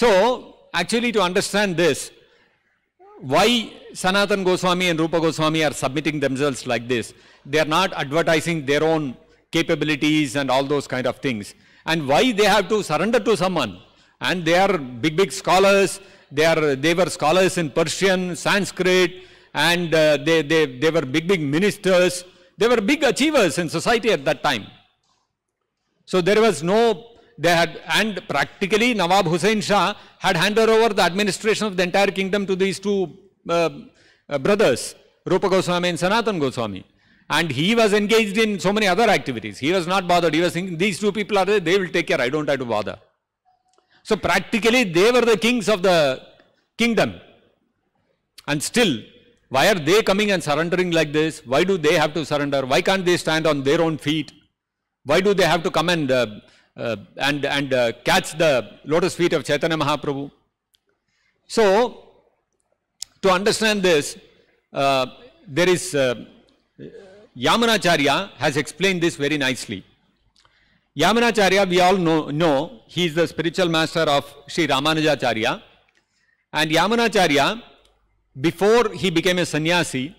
So, actually to understand this, why Sanatan Goswami and Rupa Goswami are submitting themselves like this. They are not advertising their own capabilities and all those kind of things. And why they have to surrender to someone. And they are big, big scholars. They, are, they were scholars in Persian, Sanskrit, and uh, they, they, they were big, big ministers. They were big achievers in society at that time. So there was no, they had, and practically Nawab Hussain Shah had handed over the administration of the entire kingdom to these two uh, uh, brothers, Rupa Goswami and Sanatan Goswami. And he was engaged in so many other activities. He was not bothered. He was thinking, these two people are there, they will take care. I don't have to bother. So practically they were the kings of the kingdom. And still, why are they coming and surrendering like this? Why do they have to surrender? Why can't they stand on their own feet? Why do they have to come and, uh, and, and uh, catch the lotus feet of Chaitanya Mahaprabhu? So, to understand this, uh, there is uh, Yamunacharya has explained this very nicely. Yamunacharya, we all know, know, he is the spiritual master of Sri Ramanujacharya. And Yamunacharya, before he became a sannyasi,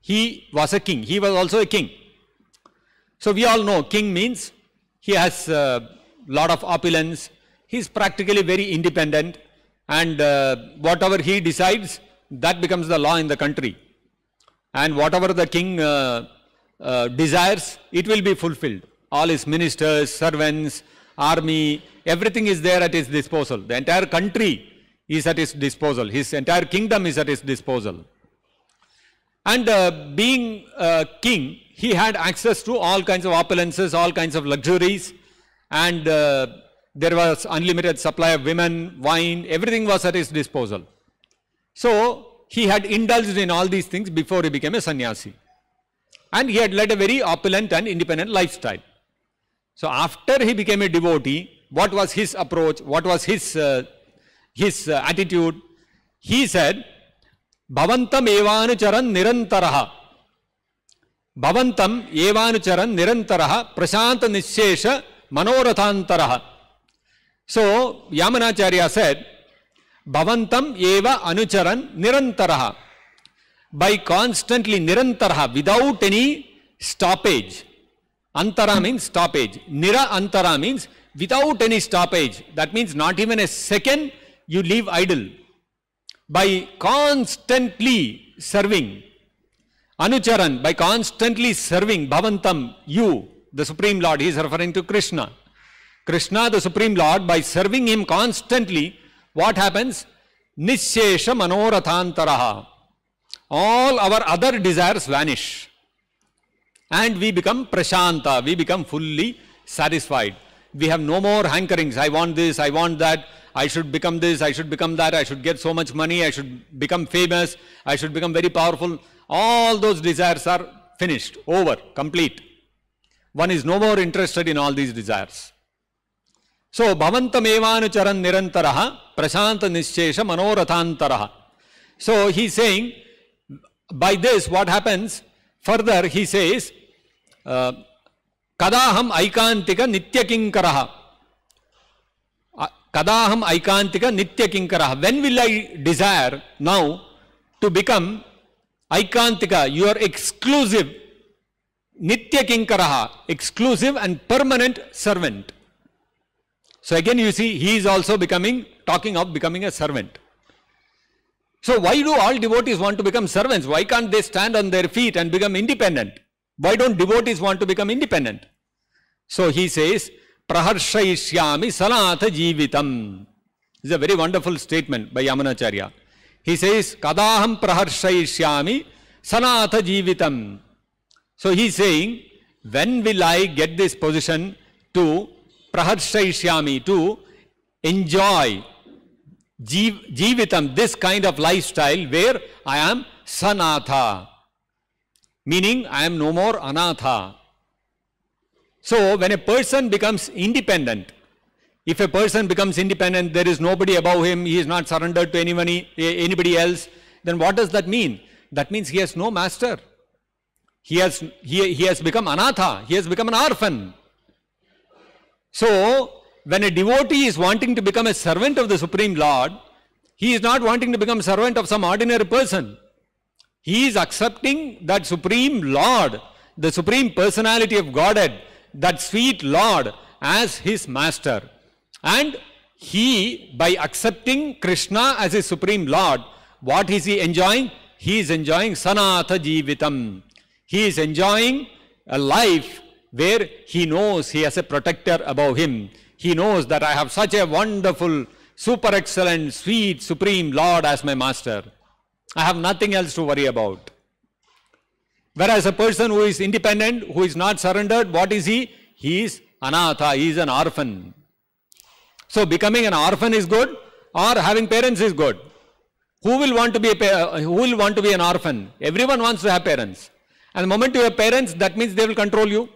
he was a king. He was also a king. So we all know king means he has a lot of opulence. He is practically very independent and uh, whatever he decides, that becomes the law in the country. And whatever the king uh, uh, desires, it will be fulfilled. All his ministers, servants, army, everything is there at his disposal. The entire country is at his disposal. His entire kingdom is at his disposal. And uh, being a king, he had access to all kinds of opulences, all kinds of luxuries, and uh, there was unlimited supply of women, wine, everything was at his disposal. So, he had indulged in all these things before he became a sannyasi. And he had led a very opulent and independent lifestyle. So, after he became a devotee, what was his approach? What was his, uh, his uh, attitude? He said, भवंतम एवानुचरन निरंतर भवंतम एवानुचरन निरंतर प्रशांत निशेष मनोरथांतर सो यामनाचार्य said भवंतम एव अनुचरन निरंतर by constantly nirantara without any stoppage antara means stoppage nira antara means without any stoppage that means not even a second you leave idle by constantly serving anucharan by constantly serving bhavantam you the supreme lord he is referring to krishna krishna the supreme lord by serving him constantly what happens nishesha manorathantaraha all our other desires vanish and we become prashanta, we become fully satisfied. We have no more hankerings. I want this, I want that, I should become this, I should become that, I should get so much money, I should become famous, I should become very powerful. All those desires are finished, over, complete. One is no more interested in all these desires. So, bhavantamevanucharan nirantaraha prashanta nishesha manorathantaraha. So, he is saying, by this what happens, further he says, uh, కదాహం ఐకాంతిక నిత్యకింకర కదాహం ఐకాంతిక నిత్యకింకర when will I desire now to become ఐకాంతిక your exclusive నిత్యకింకర exclusive and permanent servant so again you see he is also becoming talking of becoming a servant So why do all devotees want to become servants? Why can't they stand on their feet and become independent? Why don't devotees want to become independent? So he says, Praharshaishyami salatha jivitam. This is a very wonderful statement by Yamunacharya. He says, Kadaham praharshaishyami sanatha jivitam. So he is saying, when will I get this position to praharshaishyami, to enjoy Jeev, Jeevitam, this kind of lifestyle where I am Sanatha, meaning I am no more Anatha. So, when a person becomes independent, if a person becomes independent, there is nobody above him, he is not surrendered to anybody, anybody else, then what does that mean? That means he has no master. He has, he, he has become Anatha, he has become an orphan. So, when a devotee is wanting to become a servant of the Supreme Lord, he is not wanting to become servant of some ordinary person. He is accepting that Supreme Lord, the Supreme Personality of Godhead, that sweet Lord as his master. And he, by accepting Krishna as his Supreme Lord, what is he enjoying? He is enjoying Sanatha Jivitam. He is enjoying a life where he knows he has a protector above him. He knows that I have such a wonderful, super excellent, sweet, supreme Lord as my master. I have nothing else to worry about. Whereas a person who is independent, who is not surrendered, what is he? He is anatha, he is an orphan. So becoming an orphan is good or having parents is good. Who will want to be a uh, who will want to be an orphan? Everyone wants to have parents. And the moment you have parents, that means they will control you.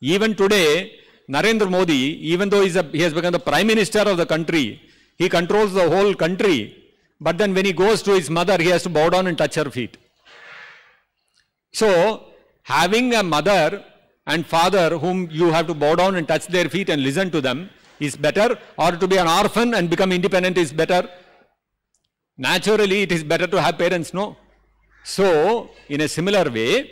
Even today, Narendra Modi, even though a, he has become the prime minister of the country, he controls the whole country. But then when he goes to his mother, he has to bow down and touch her feet. So, having a mother and father whom you have to bow down and touch their feet and listen to them is better, or to be an orphan and become independent is better. Naturally, it is better to have parents, no? So, in a similar way,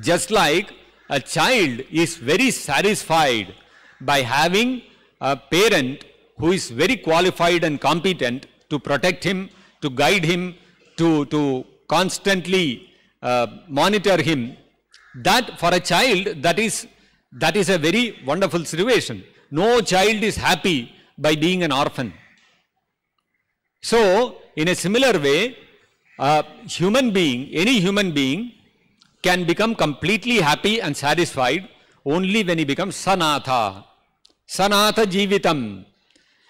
just like a child is very satisfied by having a parent who is very qualified and competent to protect him, to guide him, to, to constantly uh, monitor him, that for a child, that is, that is a very wonderful situation. No child is happy by being an orphan. So, in a similar way, a human being, any human being, can become completely happy and satisfied only when he becomes sanatha. Sanatha jivitam.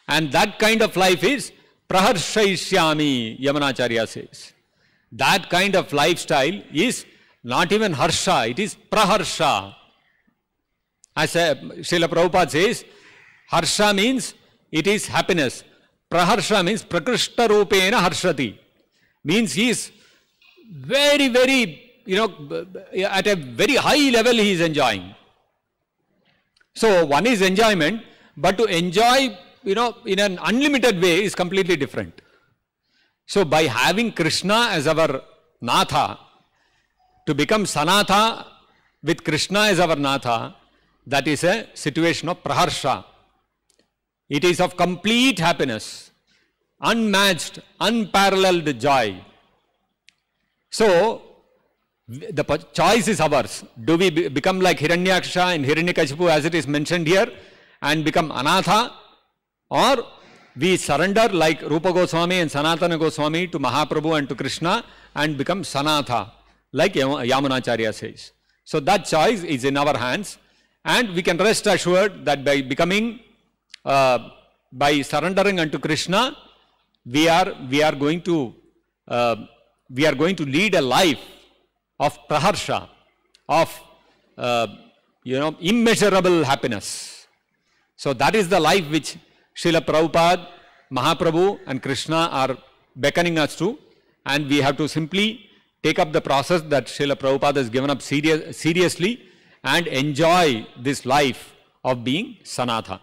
And that kind of life is praharshaishyami, Yamunacharya says. That kind of lifestyle is not even harsha, it is praharsha. As uh, Srila Prabhupada says, harsha means it is happiness. Praharsha means prakrishta rupena harshati. Means he is very, very, you know, at a very high level he is enjoying. So one is enjoyment, but to enjoy, you know, in an unlimited way is completely different. So by having Krishna as our Natha, to become Sanatha with Krishna as our Natha, that is a situation of praharsha. It is of complete happiness, unmatched, unparalleled joy. So, the choice is ours. Do we become like Hiranyaksha and Hiranyakashipu as it is mentioned here and become Anatha or we surrender like Rupa Goswami and Sanatana Goswami to Mahaprabhu and to Krishna and become Sanatha like Yam- Yamunacharya says. So that choice is in our hands and we can rest assured that by becoming, uh, by surrendering unto Krishna, we are, we are going to, uh, we are going to lead a life of praharsha, of, uh, you know, immeasurable happiness. So that is the life which Srila Prabhupada, Mahaprabhu and Krishna are beckoning us to and we have to simply take up the process that Srila Prabhupada has given up serious, seriously and enjoy this life of being Sanatha.